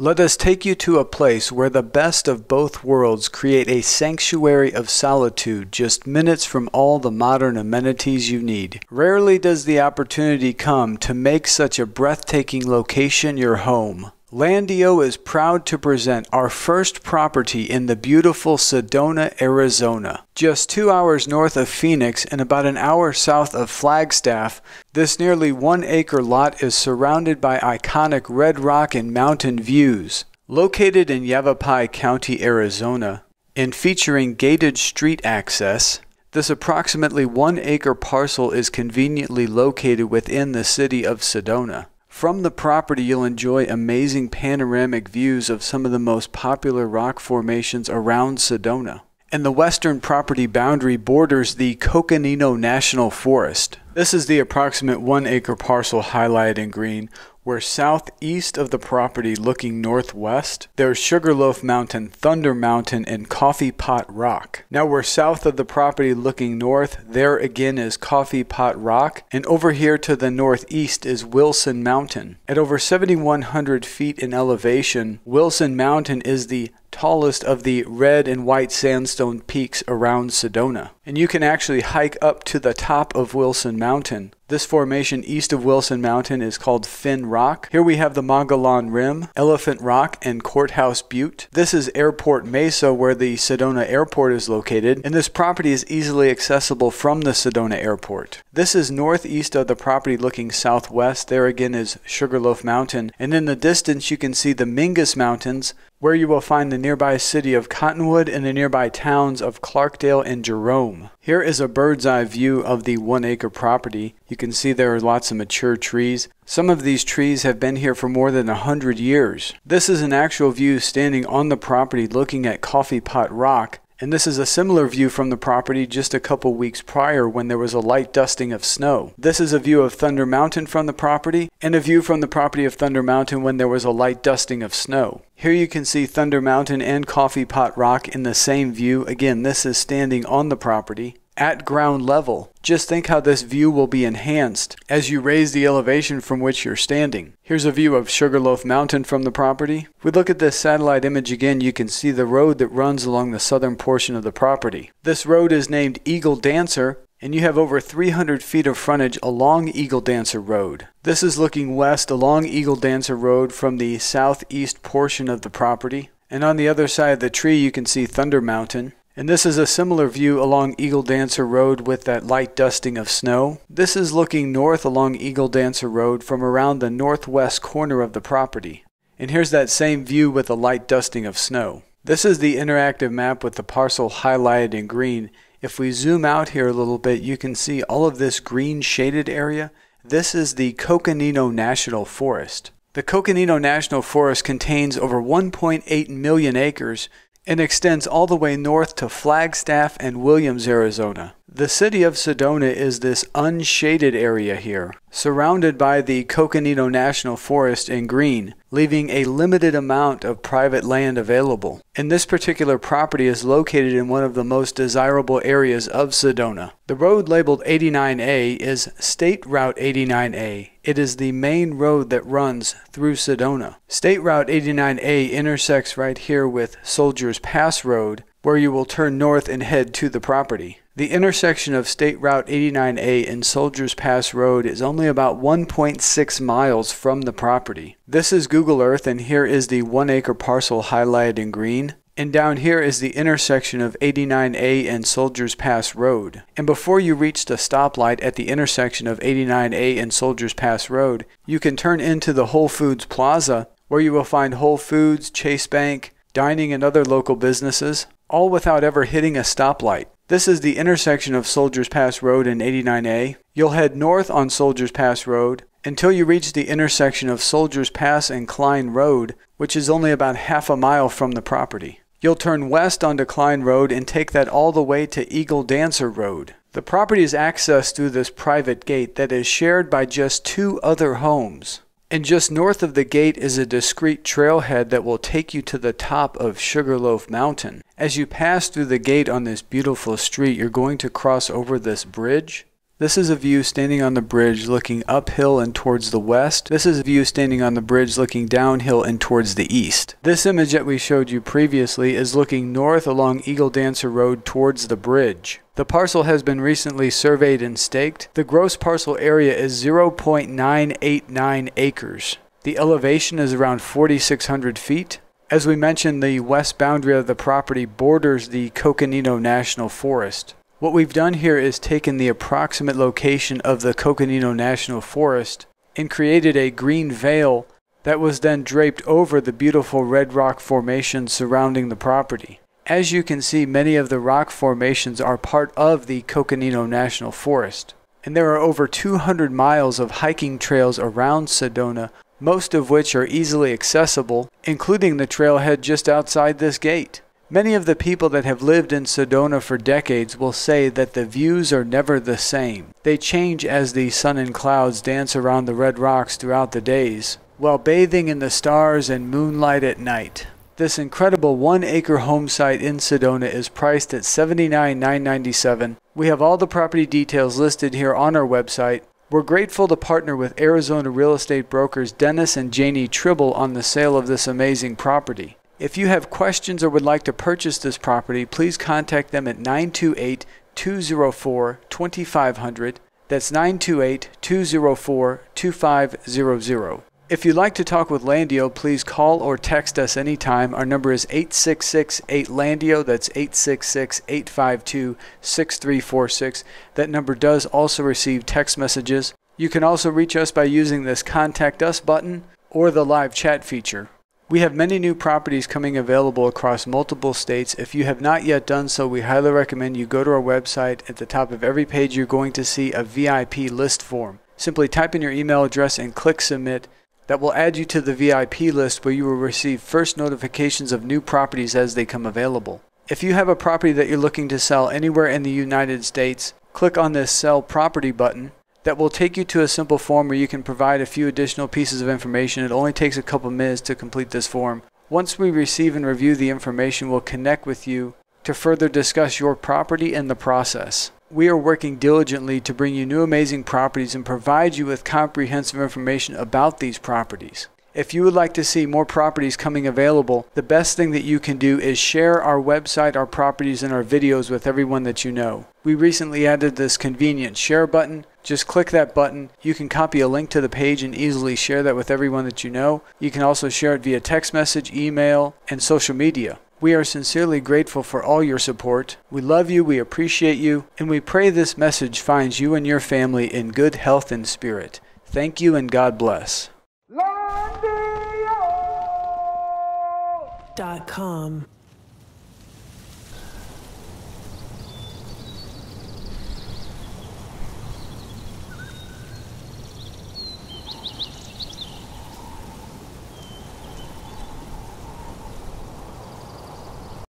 Let us take you to a place where the best of both worlds create a sanctuary of solitude just minutes from all the modern amenities you need. Rarely does the opportunity come to make such a breathtaking location your home. Landio is proud to present our first property in the beautiful Sedona, Arizona. Just two hours north of Phoenix and about an hour south of Flagstaff, this nearly one acre lot is surrounded by iconic red rock and mountain views. Located in Yavapai County, Arizona, and featuring gated street access, this approximately one acre parcel is conveniently located within the city of Sedona. From the property, you'll enjoy amazing panoramic views of some of the most popular rock formations around Sedona. And the western property boundary borders the Coconino National Forest. This is the approximate one acre parcel highlighted in green, where southeast of the property looking northwest, there's Sugarloaf Mountain, Thunder Mountain, and Coffee Pot Rock. Now we're south of the property looking north, there again is Coffee Pot Rock, and over here to the northeast is Wilson Mountain. At over 7,100 feet in elevation, Wilson Mountain is the tallest of the red and white sandstone peaks around Sedona. And you can actually hike up to the top of Wilson Mountain. This formation east of Wilson Mountain is called Finn Rock. Here we have the Mogollon Rim, Elephant Rock, and Courthouse Butte. This is Airport Mesa, where the Sedona Airport is located, and this property is easily accessible from the Sedona Airport. This is northeast of the property looking southwest. There again is Sugarloaf Mountain, and in the distance you can see the Mingus Mountains, where you will find the nearby city of Cottonwood and the nearby towns of Clarkdale and Jerome. Here is a bird's eye view of the one acre property. You can see there are lots of mature trees. Some of these trees have been here for more than a hundred years. This is an actual view standing on the property looking at Coffee Pot Rock, and this is a similar view from the property just a couple weeks prior when there was a light dusting of snow. This is a view of Thunder Mountain from the property and a view from the property of Thunder Mountain when there was a light dusting of snow. Here you can see Thunder Mountain and Coffee Pot Rock in the same view. Again, this is standing on the property at ground level. Just think how this view will be enhanced as you raise the elevation from which you're standing. Here's a view of Sugarloaf Mountain from the property. If we look at this satellite image again, you can see the road that runs along the southern portion of the property. This road is named Eagle Dancer and you have over 300 feet of frontage along Eagle Dancer Road. This is looking west along Eagle Dancer Road from the southeast portion of the property. And on the other side of the tree, you can see Thunder Mountain. And this is a similar view along Eagle Dancer Road with that light dusting of snow. This is looking north along Eagle Dancer Road from around the northwest corner of the property. And here's that same view with a light dusting of snow. This is the interactive map with the parcel highlighted in green. If we zoom out here a little bit, you can see all of this green shaded area. This is the Coconino National Forest. The Coconino National Forest contains over 1.8 million acres and extends all the way north to Flagstaff and Williams, Arizona. The city of Sedona is this unshaded area here, surrounded by the Coconino National Forest in green, leaving a limited amount of private land available. And this particular property is located in one of the most desirable areas of Sedona. The road labeled 89A is State Route 89A. It is the main road that runs through Sedona. State Route 89A intersects right here with Soldiers Pass Road, where you will turn north and head to the property. The intersection of State Route 89A and Soldiers Pass Road is only about 1.6 miles from the property. This is Google Earth, and here is the one acre parcel highlighted in green. And down here is the intersection of 89A and Soldiers Pass Road. And before you reach the stoplight at the intersection of 89A and Soldiers Pass Road, you can turn into the Whole Foods Plaza, where you will find Whole Foods, Chase Bank, dining, and other local businesses, all without ever hitting a stoplight. This is the intersection of Soldiers Pass Road and 89A. You'll head north on Soldiers Pass Road until you reach the intersection of Soldiers Pass and Klein Road, which is only about half a mile from the property. You'll turn west onto Klein Road and take that all the way to Eagle Dancer Road. The property is accessed through this private gate that is shared by just two other homes. And just north of the gate is a discreet trailhead that will take you to the top of Sugarloaf Mountain. As you pass through the gate on this beautiful street, you're going to cross over this bridge. This is a view standing on the bridge looking uphill and towards the west. This is a view standing on the bridge looking downhill and towards the east. This image that we showed you previously is looking north along Eagle Dancer Road towards the bridge. The parcel has been recently surveyed and staked. The gross parcel area is 0.989 acres. The elevation is around 4,600 feet. As we mentioned, the west boundary of the property borders the Coconino National Forest. What we've done here is taken the approximate location of the Coconino National Forest and created a green veil that was then draped over the beautiful red rock formations surrounding the property. As you can see, many of the rock formations are part of the Coconino National Forest. And there are over 200 miles of hiking trails around Sedona, most of which are easily accessible, including the trailhead just outside this gate. Many of the people that have lived in Sedona for decades will say that the views are never the same. They change as the sun and clouds dance around the red rocks throughout the days, while bathing in the stars and moonlight at night. This incredible one acre home site in Sedona is priced at $79,997. We have all the property details listed here on our website. We're grateful to partner with Arizona real estate brokers Dennis and Janie Tribble on the sale of this amazing property. If you have questions or would like to purchase this property, please contact them at 928 204 2500. That's 928 204 2500. If you'd like to talk with Landio, please call or text us anytime. Our number is 866 8 Landio. That's 866 852 6346. That number does also receive text messages. You can also reach us by using this Contact Us button or the live chat feature. We have many new properties coming available across multiple states. If you have not yet done so, we highly recommend you go to our website. At the top of every page, you're going to see a VIP list form. Simply type in your email address and click submit. That will add you to the VIP list where you will receive first notifications of new properties as they come available. If you have a property that you're looking to sell anywhere in the United States, click on this Sell Property button that will take you to a simple form where you can provide a few additional pieces of information. It only takes a couple minutes to complete this form. Once we receive and review the information, we'll connect with you to further discuss your property and the process. We are working diligently to bring you new amazing properties and provide you with comprehensive information about these properties. If you would like to see more properties coming available, the best thing that you can do is share our website, our properties, and our videos with everyone that you know. We recently added this convenient share button. Just click that button. You can copy a link to the page and easily share that with everyone that you know. You can also share it via text message, email, and social media. We are sincerely grateful for all your support. We love you, we appreciate you, and we pray this message finds you and your family in good health and spirit. Thank you and God bless. dot com.